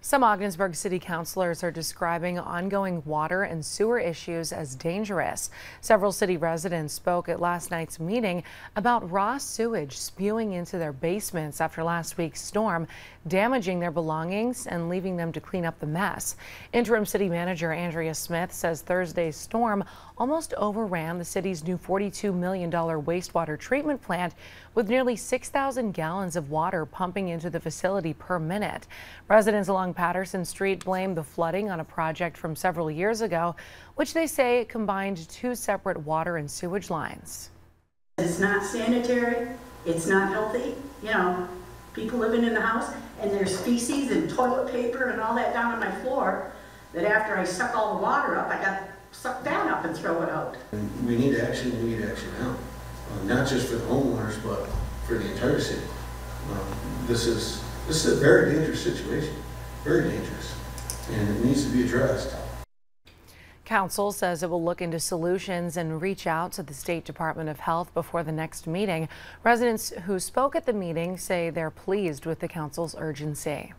Some Ogdensburg city councilors are describing ongoing water and sewer issues as dangerous. Several city residents spoke at last night's meeting about raw sewage spewing into their basements after last week's storm, damaging their belongings and leaving them to clean up the mess. Interim city manager Andrea Smith says Thursday's storm almost overran the city's new $42 million wastewater treatment plant with nearly 6,000 gallons of water pumping into the facility per minute. Residents along Patterson Street blame the flooding on a project from several years ago, which they say combined two separate water and sewage lines. It's not sanitary, it's not healthy, you know, people living in the house, and there's feces and toilet paper and all that down on my floor, that after I suck all the water up, I got suck that up and throw it out. We need action, we need action now, uh, not just for the homeowners, but for the entire city. Um, This is, this is a very dangerous situation, very dangerous, and it needs to be addressed. Council says it will look into solutions and reach out to the State Department of Health before the next meeting. Residents who spoke at the meeting say they're pleased with the council's urgency.